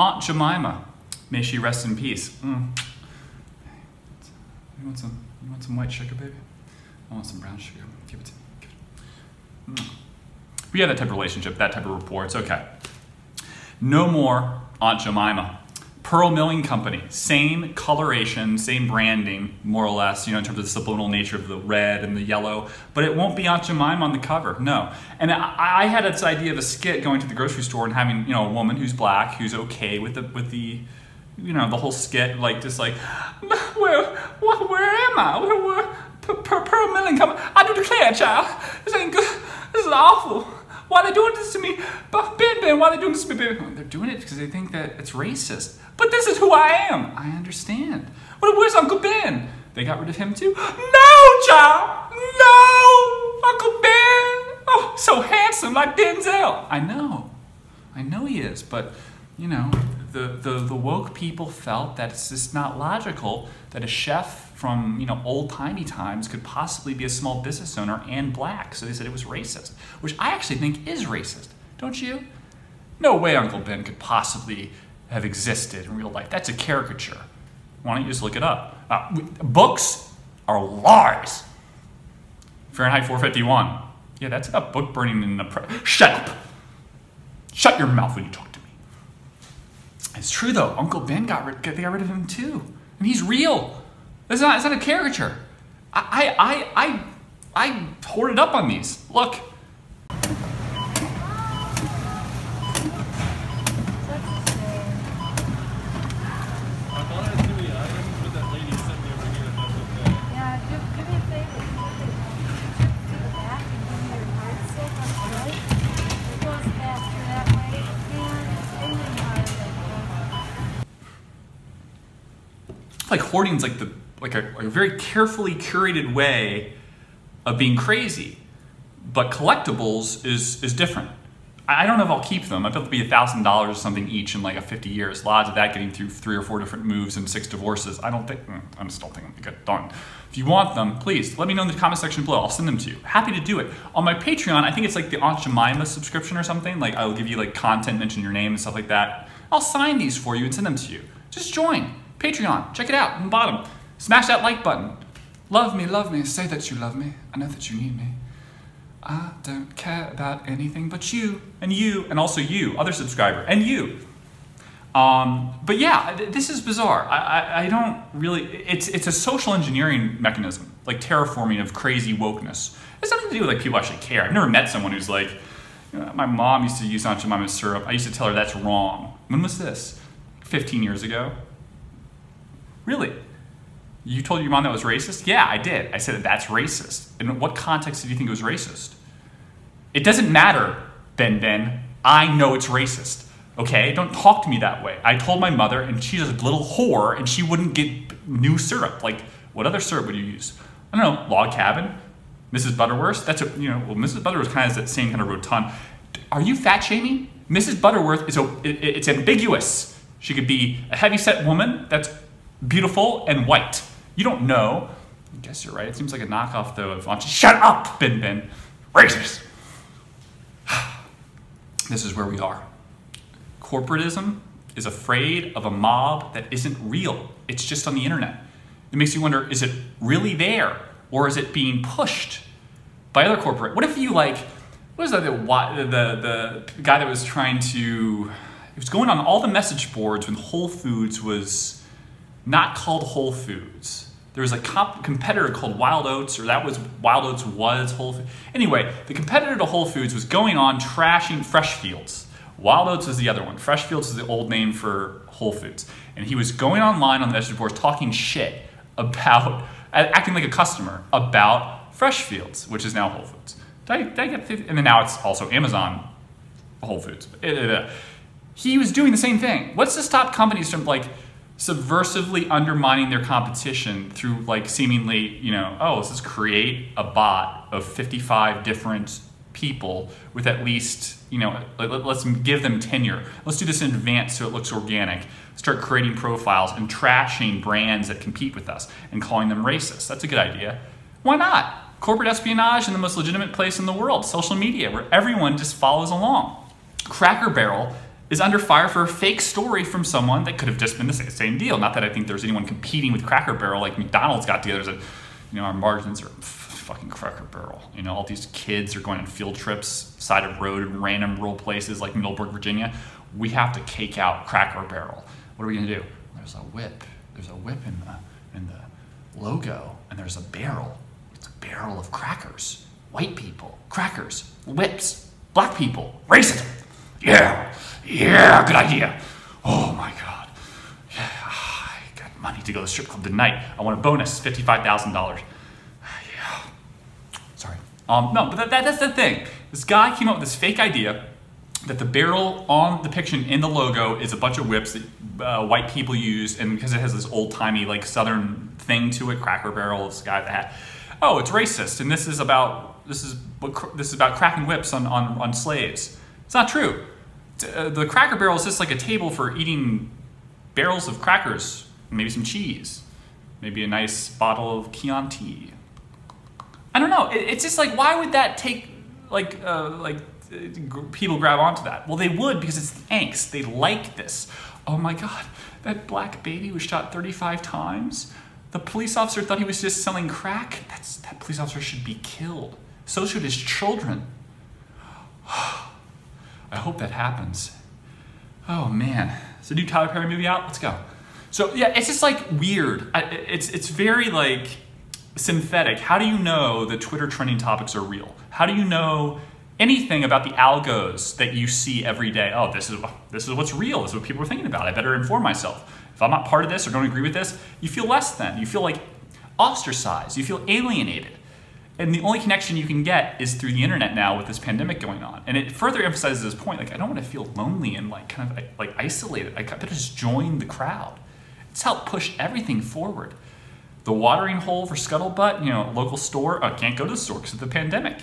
Aunt Jemima, may she rest in peace. Mm. You want some? You want some white sugar, baby? I want some brown sugar. Give it to me. Give. Mm. We have that type of relationship, that type of rapport. It's okay. No more Aunt Jemima. Pearl Milling Company, same coloration, same branding, more or less, you know, in terms of the subliminal nature of the red and the yellow, but it won't be Aunt Jemima on the cover, no. And I, I had this idea of a skit going to the grocery store and having, you know, a woman who's black, who's okay with the, with the, you know, the whole skit, like, just like, where, where, where am I? Where, where, Pearl Milling Company, I do declare, child, this ain't good, this is awful. Why are they doing this to me? Ben, Ben, why are they doing this to me, Ben? They're doing it because they think that it's racist. But this is who I am. I understand. Well, where's Uncle Ben? They got rid of him too? No, child! No! Uncle Ben! Oh, so handsome, like Denzel. I know. I know he is, but, you know, the, the, the woke people felt that it's just not logical that a chef from you know old-timey times could possibly be a small business owner and black. So they said it was racist, which I actually think is racist. Don't you? No way Uncle Ben could possibly have existed in real life. That's a caricature. Why don't you just look it up? Uh, books are lies. Fahrenheit 451. Yeah, that's about book burning in the press. Shut up! Shut your mouth when you talk. It's true though. Uncle Ben got rid. They got rid of him too, and he's real. It's not, it's not a caricature. I, I, I, I hoarded up on these. Look. Like hoarding's like the like a, a very carefully curated way of being crazy. But collectibles is is different. I don't know if I'll keep them. I bet they'll be thousand dollars or something each in like a 50 years. Lots of that getting through three or four different moves and six divorces. I don't think. Mm, think I'm good. Darn. If you want them, please let me know in the comment section below. I'll send them to you. Happy to do it. On my Patreon, I think it's like the Aunt Jemima subscription or something. Like I'll give you like content, mention your name and stuff like that. I'll sign these for you and send them to you. Just join Patreon. Check it out the bottom. Smash that like button. Love me, love me, say that you love me. I know that you need me. I don't care about anything but you, and you, and also you, other subscriber, and you. Um, but yeah, this is bizarre. I, I, I, don't really, it's, it's a social engineering mechanism, like terraforming of crazy wokeness. It's nothing to do with like people actually care. I've never met someone who's like, you know, my mom used to use Aunt Jemima syrup. I used to tell her that's wrong. When was this? 15 years ago? Really? You told your mom that was racist? Yeah, I did. I said that that's racist. In what context did you think it was racist? It doesn't matter, Ben Ben. I know it's racist. Okay? Don't talk to me that way. I told my mother, and she's a little whore, and she wouldn't get new syrup. Like, what other syrup would you use? I don't know, log cabin, Mrs. Butterworth. That's a, you know, well, Mrs. Butterworth kind of that same kind of rotund. Are you fat shaming? Mrs. Butterworth is a, it, it's ambiguous. She could be a heavy-set woman that's beautiful and white. You don't know. I guess you're right. It seems like a knockoff, though, of Anchi. Shut up, Bin Bin. Racist. this is where we are. Corporatism is afraid of a mob that isn't real. It's just on the internet. It makes you wonder, is it really there? Or is it being pushed by other corporate? What if you like, what is that, the, the, the guy that was trying to, it was going on all the message boards when Whole Foods was not called Whole Foods there was a comp- competitor called Wild Oats, or that was Wild Oats was Whole Foods. Anyway, the competitor to Whole Foods was going on trashing Fresh Fields. Wild Oats is the other one. Fresh Fields is the old name for Whole Foods. And he was going online on the message boards talking shit about, acting like a customer about Fresh Fields, which is now Whole Foods. Did I, did I get 50? And then now it's also Amazon Whole Foods. Eh, eh, eh. He was doing the same thing. What's to stop companies from like, subversively undermining their competition through like seemingly, you know, oh, let's just create a bot of 55 different people with at least, you know, let's give them tenure. Let's do this in advance so it looks organic. Start creating profiles and trashing brands that compete with us and calling them racist. That's a good idea. Why not? Corporate espionage in the most legitimate place in the world, social media, where everyone just follows along. Cracker Barrel is under fire for a fake story from someone that could have just been the same deal. Not that I think there's anyone competing with Cracker Barrel like McDonald's got together. You know, our margins are fucking Cracker Barrel. You know, all these kids are going on field trips, side of road in random rural places like Middleburg, Virginia. We have to cake out Cracker Barrel. What are we gonna do? There's a whip. There's a whip in the in the logo, and there's a barrel. It's a barrel of crackers. White people, crackers, whips, black people, racism. Yeah, yeah, good idea. Oh my God. Yeah, I got money to go to the strip club tonight. I want a bonus, $55,000. Yeah. Sorry. Um, no, but that, that, that's the thing. This guy came up with this fake idea that the barrel on the depiction in the logo is a bunch of whips that uh, white people use, and because it has this old timey like southern thing to it, Cracker Barrel, this guy that oh, it's racist, and this is about this is this is about cracking whips on on, on slaves. It's not true. Uh, the Cracker Barrel is just like a table for eating barrels of crackers, maybe some cheese, maybe a nice bottle of Chianti. I don't know. It's just like why would that take like uh, like uh, people grab onto that? Well, they would because it's the angst. They like this. Oh my God, that black baby was shot 35 times. The police officer thought he was just selling crack. That's that police officer should be killed. So should his children. I hope that happens. Oh man, the new Tyler Perry movie out? Let's go. So yeah, it's just like weird. It's it's very like synthetic. How do you know the Twitter trending topics are real? How do you know anything about the algos that you see every day? Oh, this is this is what's real. This is what people are thinking about. I better inform myself. If I'm not part of this or don't agree with this, you feel less than. You feel like ostracized. You feel alienated. And the only connection you can get is through the internet now with this pandemic going on. And it further emphasizes this point. Like, I don't want to feel lonely and like kind of like isolated. I better just join the crowd. It's helped push everything forward. The watering hole for Scuttlebutt, you know, local store, I uh, can't go to the store because of the pandemic.